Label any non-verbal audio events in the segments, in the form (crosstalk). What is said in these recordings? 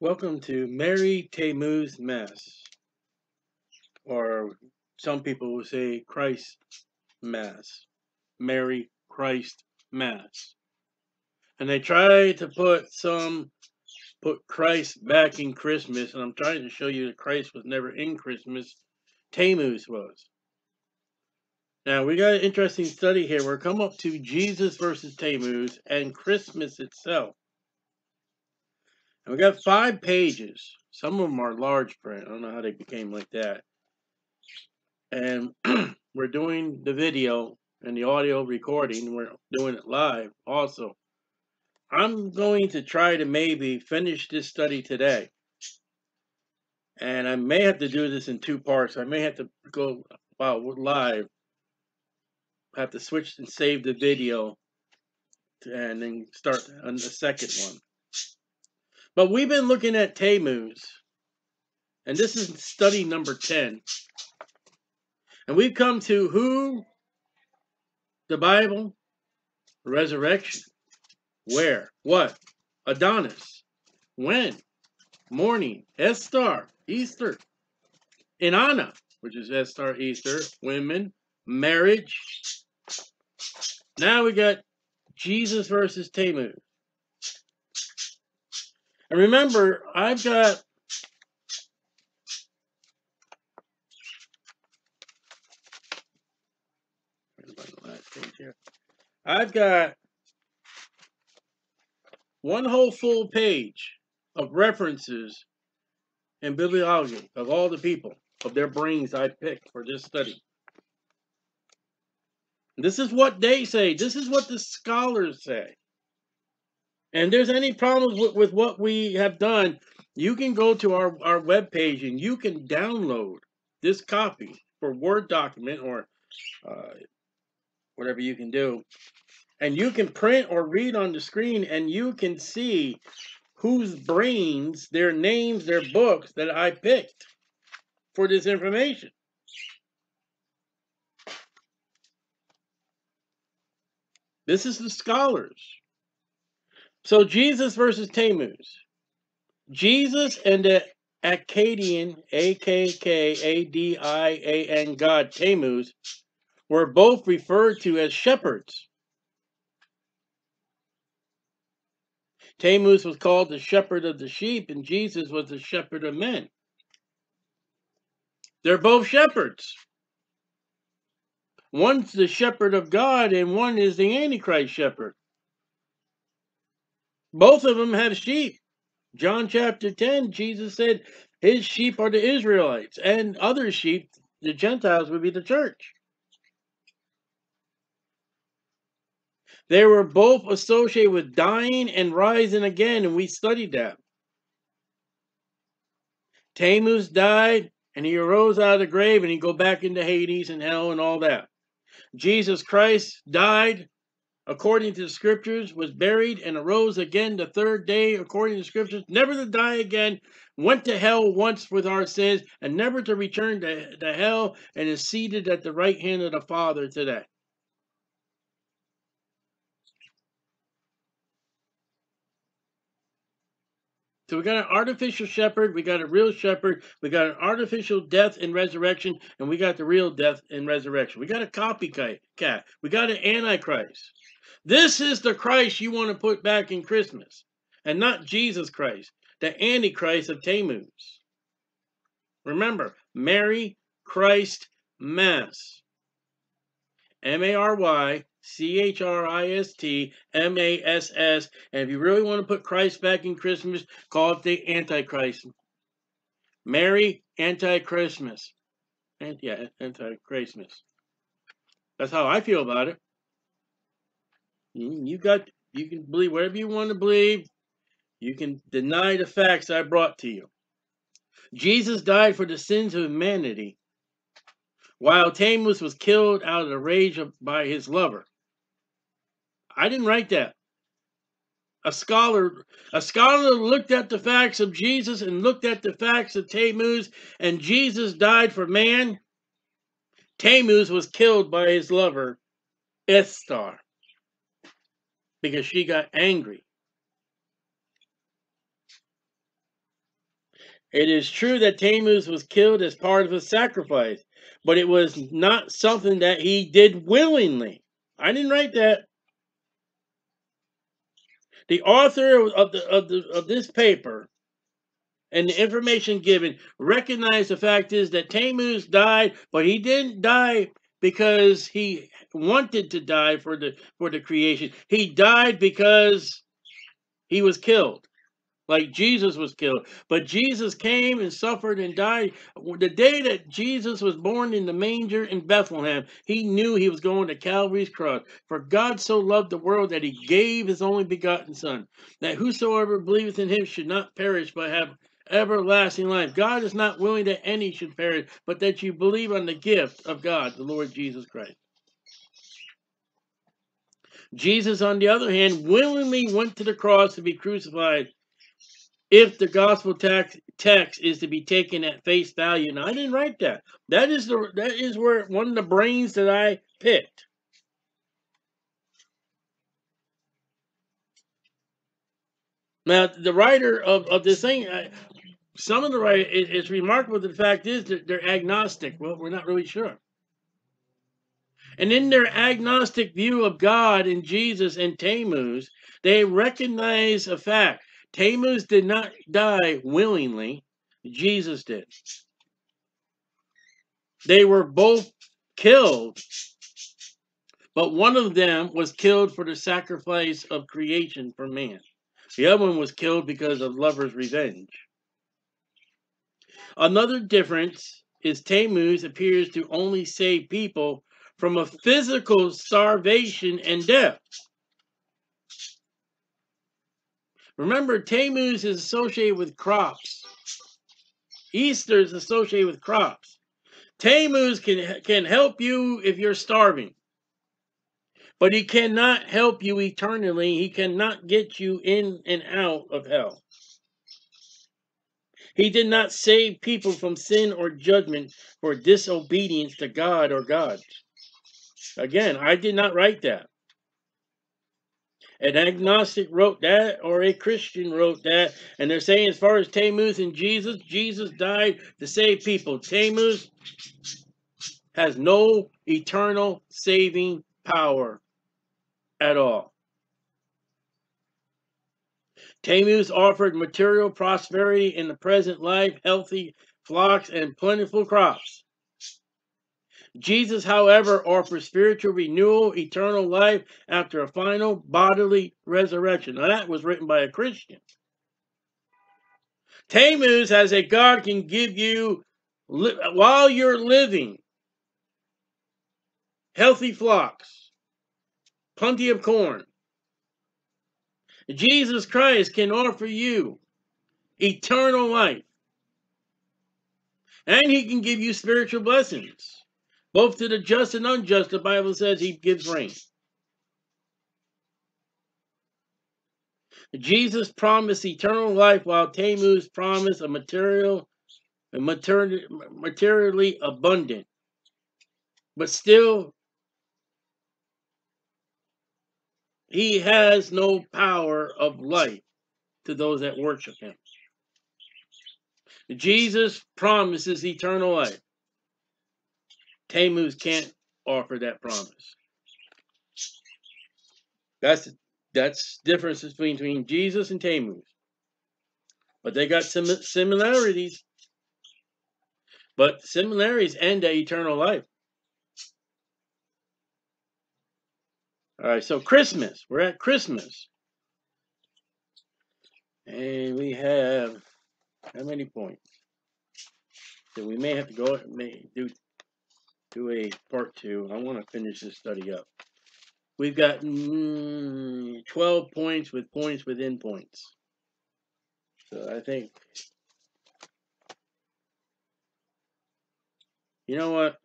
Welcome to Mary Tammuz Mass, or some people will say Christ Mass. Mary Christ Mass. And they try to put some, put Christ back in Christmas, and I'm trying to show you that Christ was never in Christmas. Tammuz was. Now, we got an interesting study here. We're come up to Jesus versus Tammuz and Christmas itself. And we got five pages. Some of them are large print. I don't know how they became like that. And (clears throat) we're doing the video and the audio recording. We're doing it live also. I'm going to try to maybe finish this study today. And I may have to do this in two parts. I may have to go well, live. I have to switch and save the video and then start on the second one. But we've been looking at Tammuz, and this is study number 10. And we've come to who, the Bible, resurrection, where, what, Adonis, when, morning, Ishtar, Easter, Inanna, which is Ishtar, Easter, women, marriage. Now we got Jesus versus Tammuz. And remember, I've got I've got one whole full page of references and bibliography of all the people of their brains I picked for this study. This is what they say. This is what the scholars say. And there's any problems with, with what we have done, you can go to our, our webpage and you can download this copy for Word document or uh, whatever you can do. And you can print or read on the screen and you can see whose brains, their names, their books that I picked for this information. This is the scholars. So Jesus versus Tammuz. Jesus and the Akkadian, A-K-K-A-D-I-A-N God, Tammuz, were both referred to as shepherds. Tammuz was called the shepherd of the sheep, and Jesus was the shepherd of men. They're both shepherds. One's the shepherd of God, and one is the Antichrist shepherd. Both of them have sheep. John chapter 10, Jesus said his sheep are the Israelites, and other sheep, the Gentiles, would be the church. They were both associated with dying and rising again, and we studied that. Tammuz died, and he arose out of the grave, and he go back into Hades and hell and all that. Jesus Christ died, according to the scriptures, was buried and arose again the third day, according to the scriptures, never to die again, went to hell once with our sins, and never to return to, to hell, and is seated at the right hand of the Father today. So we got an artificial shepherd, we got a real shepherd, we got an artificial death and resurrection, and we got the real death and resurrection. We got a copycat, we got an antichrist. This is the Christ you want to put back in Christmas, and not Jesus Christ, the Antichrist of Tammuz. Remember, Mary Christ Mass. M A R Y C H R I S T M A S S. And if you really want to put Christ back in Christmas, call it the Antichrist. Merry Anti-Christmas. And yeah, Anti-Christmas. That's how I feel about it. Mm, you got you can believe whatever you want to believe. You can deny the facts I brought to you. Jesus died for the sins of humanity, while Tammuz was killed out of the rage of, by his lover. I didn't write that. A scholar, a scholar looked at the facts of Jesus and looked at the facts of Tammuz, and Jesus died for man. Tammuz was killed by his lover, Ishtar because she got angry. It is true that Tammuz was killed as part of a sacrifice, but it was not something that he did willingly. I didn't write that. The author of the of the of this paper and the information given recognize the fact is that Tammuz died, but he didn't die because he wanted to die for the for the creation. He died because he was killed. Like Jesus was killed. But Jesus came and suffered and died. The day that Jesus was born in the manger in Bethlehem, he knew he was going to Calvary's cross. For God so loved the world that he gave his only begotten Son, that whosoever believeth in him should not perish but have everlasting life. God is not willing that any should perish, but that you believe on the gift of God, the Lord Jesus Christ. Jesus, on the other hand, willingly went to the cross to be crucified if the gospel text, text is to be taken at face value. Now, I didn't write that. That is the that is where one of the brains that I picked. Now, the writer of, of this thing, uh, some of the writer, it, it's remarkable. The fact is that they're agnostic. Well, we're not really sure. And in their agnostic view of God and Jesus and Tammuz, they recognize a fact. Tammuz did not die willingly, Jesus did. They were both killed, but one of them was killed for the sacrifice of creation for man. The other one was killed because of lover's revenge. Another difference is Tammuz appears to only save people from a physical starvation and death. Remember, Tammuz is associated with crops. Easter is associated with crops. Tammuz can, can help you if you're starving. But he cannot help you eternally. He cannot get you in and out of hell. He did not save people from sin or judgment for disobedience to God or God. Again, I did not write that. An agnostic wrote that, or a Christian wrote that, and they're saying, as far as Tammuz and Jesus, Jesus died to save people. Tammuz has no eternal saving power at all. Tammuz offered material prosperity in the present life, healthy flocks, and plentiful crops. Jesus, however, offers spiritual renewal, eternal life after a final bodily resurrection. Now, that was written by a Christian. Tammuz has a God can give you, while you're living, healthy flocks, plenty of corn. Jesus Christ can offer you eternal life. And he can give you spiritual blessings. Both to the just and unjust, the Bible says he gives rain. Jesus promised eternal life while Tammuz promised a material materially abundant. But still, he has no power of life to those that worship him. Jesus promises eternal life. Tammuz can't offer that promise. That's that's differences between Jesus and Tammuz. But they got some similarities. But similarities end at eternal life. All right, so Christmas. We're at Christmas. And we have how many points? So we may have to go may do do a part two. I want to finish this study up. We've got mm, 12 points with points within points. So I think, you know what?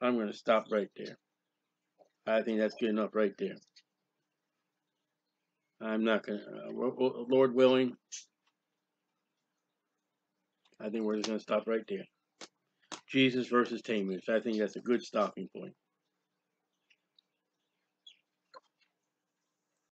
I'm going to stop right there. I think that's good enough right there. I'm not going to, uh, Lord willing, I think we're just going to stop right there. Jesus versus Tammuz. I think that's a good stopping point.